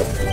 Bye.